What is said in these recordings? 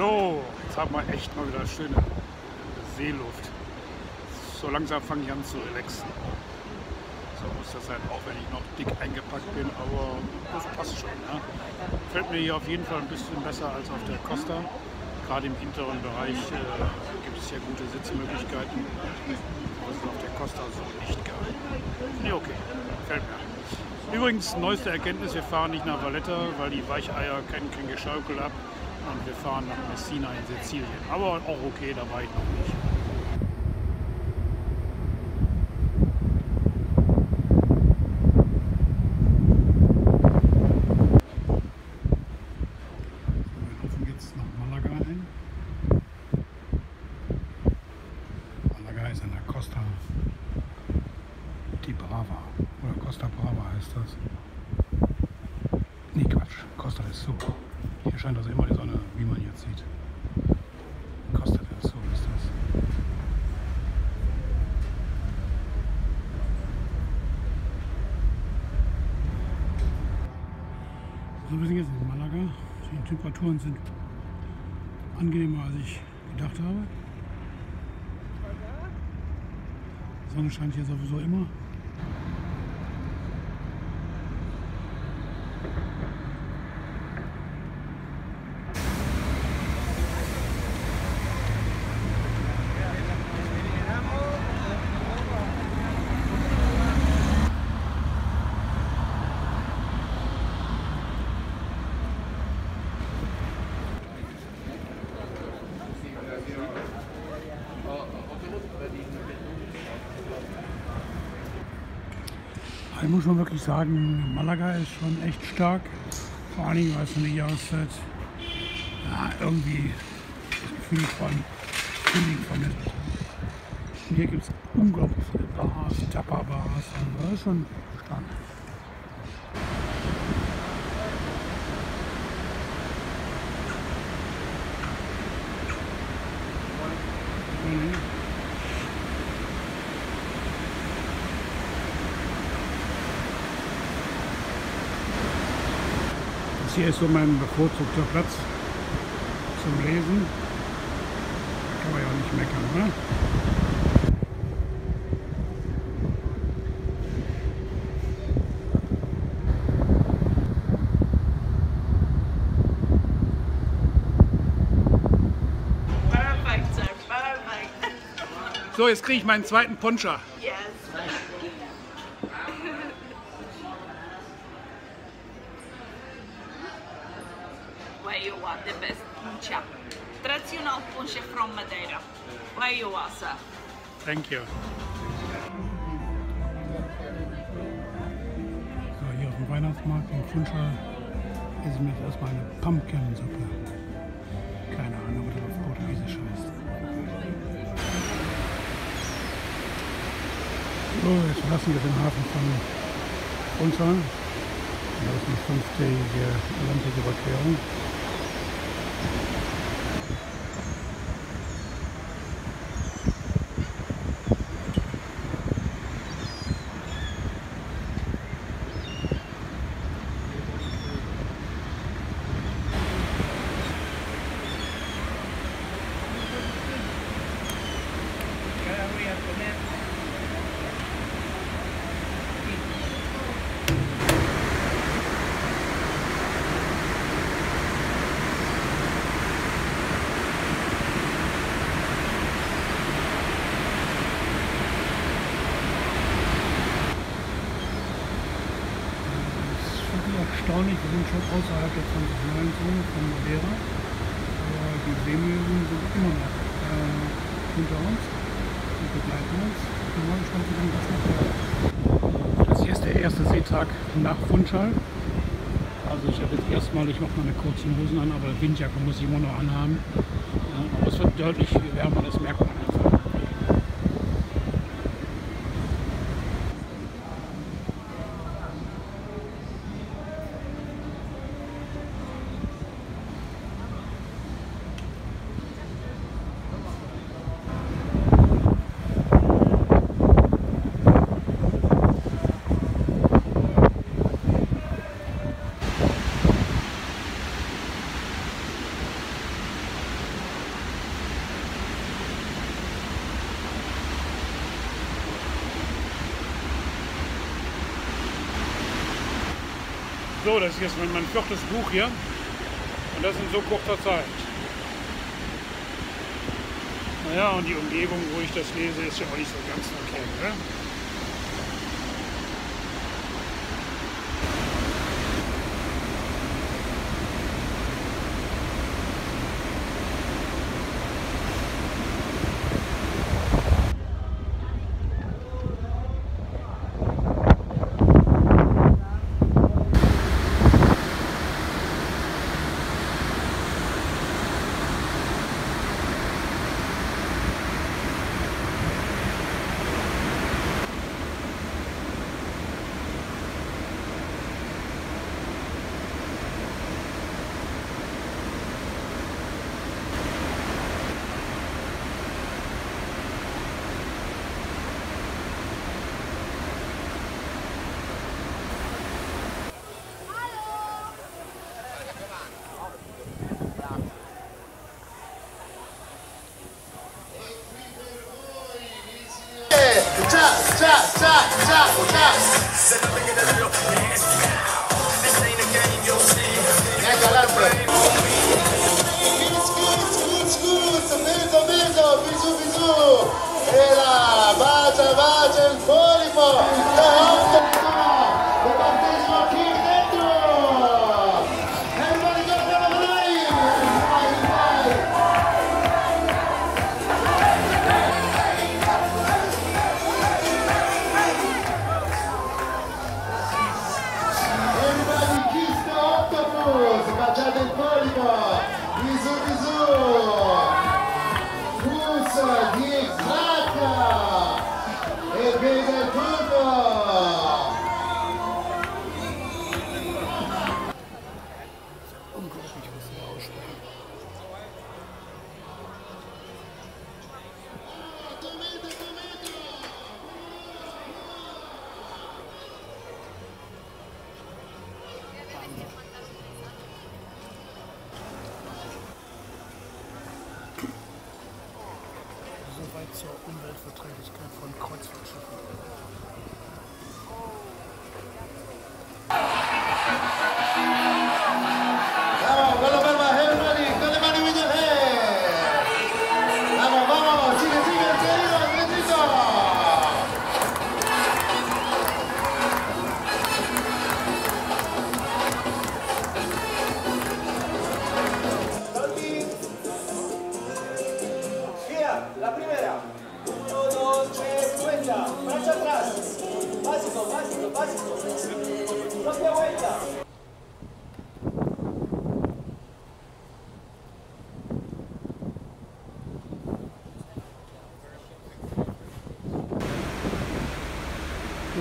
So, jetzt haben wir echt mal wieder schöne Seeluft. So langsam fange ich an zu relaxen. So muss das sein, auch wenn ich noch dick eingepackt bin, aber das passt schon. Ne? Fällt mir hier auf jeden Fall ein bisschen besser als auf der Costa. Gerade im hinteren Bereich äh, gibt es ja gute Sitzmöglichkeiten. Das ist auf der Costa so nicht geil. Nee, okay, fällt mir. Übrigens, neueste Erkenntnis, wir fahren nicht nach Valletta, weil die Weicheier kennen kein Geschaukel ab und wir fahren nach Messina in Sizilien. Aber auch okay, da war ich noch nicht. Wir laufen jetzt nach Malaga ein. Malaga ist an der Costa di Brava. Oder Costa Brava heißt das. Nee, Quatsch. Costa del Sol. Hier scheint also immer die Sonne, wie man jetzt sieht. Costa del Sol ist das. So, wir sind jetzt in Malaga. Die Temperaturen sind angenehmer, als ich gedacht habe. Sonne scheint hier sowieso immer. Muss schon wirklich sagen, Malaga ist schon echt stark. Vor allen Dingen, weil es eine Jahreszeit ja, irgendwie das Gefühl von Frühling vermittelt. Und hier gibt es unglaublich viele Bars, Tapa-Bars. Also das ist schon stark. Mhm. Das hier ist so mein bevorzugter Platz zum Lesen. Da kann man ja auch nicht meckern, oder? So, jetzt kriege ich meinen zweiten Poncha. Sir? Thank you. So, hier auf dem Weihnachtsmarkt in Funchal mir jetzt erstmal eine Pumpkin-Suppe. Keine Ahnung, was das auf Portugiesisch heißt. So, jetzt verlassen wir den Hafen von Funchal. Das ist eine fünftägige Atlantiküberquerung. Erstaunlich. Wir sind schon außerhalb der 20-Meilen-Zone von Madeira. Aber die Seemöwen sind immer noch äh, hinter uns begleiten uns. Ich bin mal gespannt, wie lange das noch. Das hier ist der erste Seetag nach Funchal. Also ich habe jetzt erstmalig noch meine kurzen Hosen an, aber Windjacke muss ich immer noch anhaben. Aber es wird deutlich wärmer, das merkt man einfach. So, das ist jetzt mein viertes Buch hier und das in so kurzer Zeit. Naja, und die Umgebung, wo ich das lese, ist ja auch nicht so ganz verkehrt. Ne? cha, cha, cha.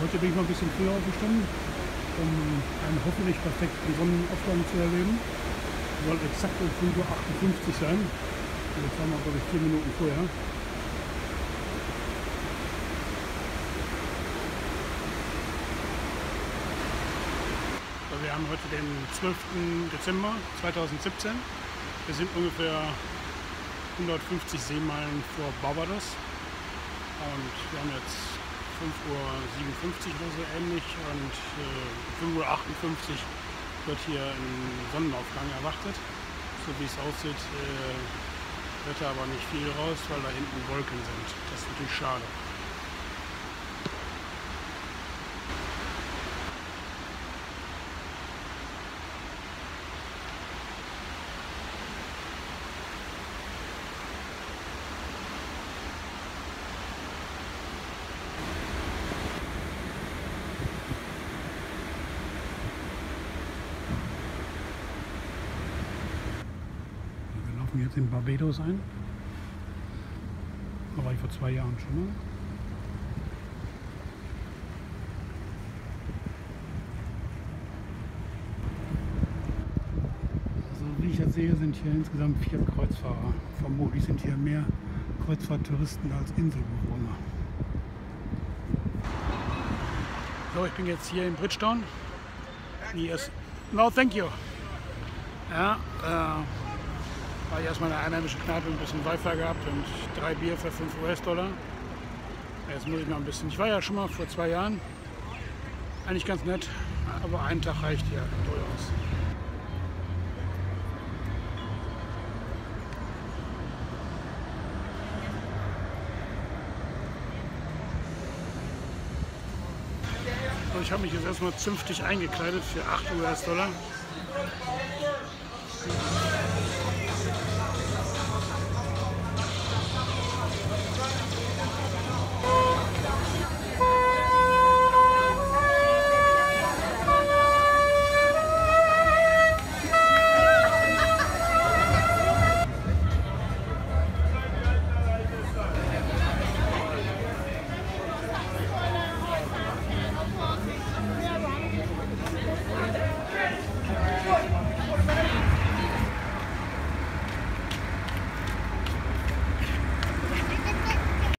Heute bin ich mal ein bisschen früher aufgestanden, um einen hoffentlich perfekten Sonnenaufgang zu erleben. Soll exakt um 5.58 Uhr sein. Jetzt haben wir, glaube ich, vier Minuten vorher. So, Wir haben heute den 12. Dezember 2017. Wir sind ungefähr 150 Seemeilen vor Barbados. Und wir haben jetzt 5.57 Uhr oder so ähnlich und äh, 5.58 Uhr wird hier ein Sonnenaufgang erwartet. So wie es aussieht, äh, wird da aber nicht viel raus, weil da hinten Wolken sind. Das ist natürlich schade. Wir laufen jetzt in Barbados ein. Da war ich vor zwei Jahren schon mal. So wie ich das sehe, sind hier insgesamt vier Kreuzfahrer. Vermutlich sind hier mehr Kreuzfahrttouristen als Inselbewohner. So, ich bin jetzt hier in Bridgetown. Ist no, thank you. Ja, äh, war ich erstmal in einer einheimischen Kneipe ein bisschen Wi-Fi gehabt und drei Bier für 5 US-Dollar. Jetzt muss ich noch ein bisschen. Ich war ja schon mal vor zwei Jahren. Eigentlich ganz nett, aber ein Tag reicht ja durchaus. Also ich habe mich jetzt erstmal zünftig eingekleidet für 8 US-Dollar.